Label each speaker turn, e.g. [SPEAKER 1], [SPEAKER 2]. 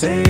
[SPEAKER 1] sun